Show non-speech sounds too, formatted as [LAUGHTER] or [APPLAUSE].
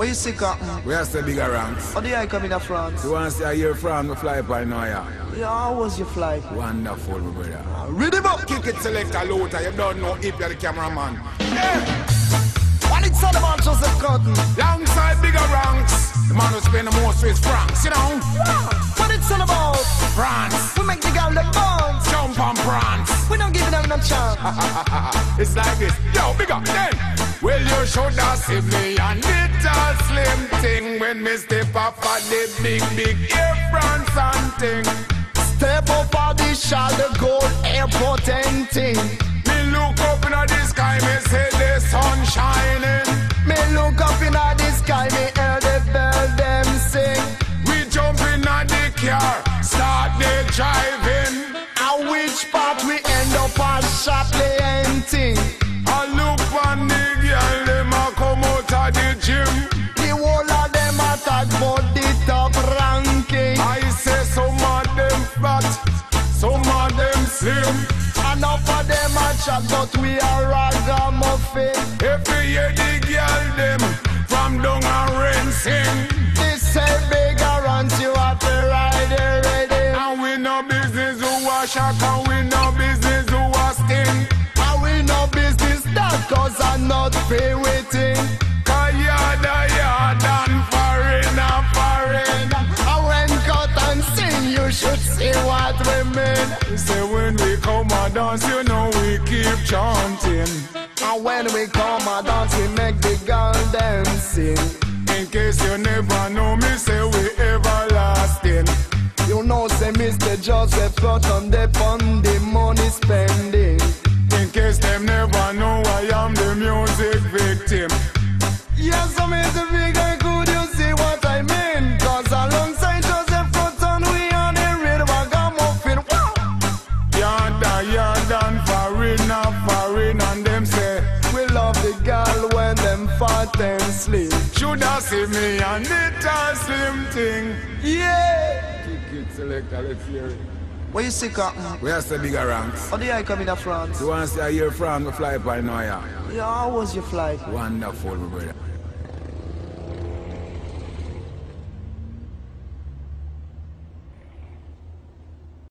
Where you see cotton? Where the Biga Ranx? How do I come in France? You want to see a year from the fly by now, yeah? Yeah, how was your flight? Wonderful, my brother. Ah, read him up! Kick it, select a loader. You don't know if you're the cameraman. Yeah. And it's all about Joseph Cotton. Alongside Biga Ranx. The man who spend the most with francs, you know? What it's all about? France. We make the girl the bounce. On France. We don't give them no chance. [LAUGHS] it's like this. Yo, big up then. Well, you should have seen me a little slim thing when me step up at the big, big Air France and thing. Step up at the Charles Gold Airport and thing. Slim. Enough of them a chat, but we are ragamuffin. You hear the girl them from down a rinsing, This say Biga Ranx you have to ride it ready. and we no business who a shock, and we no business who a sting. And we no business that cause I'm not free waiting. We mean. Say when we come a dance, you know we keep chanting. And when we come and dance, we make the girl sing. In case you never know me, say we everlasting. You know, say Mr. Joseph Cotton, they on the money spending. In case them never know I am the music victim. Yes, I'm the figure, and slim. Shoulda see me and it a slim thing. Yeah! Kick it, selector, let's hear it. Where you see cotton? Where's the Biga Ranx? How do I come in France? You want to see a year from the fly by now, yeah? Yeah, how was your flight? Wonderful, brother.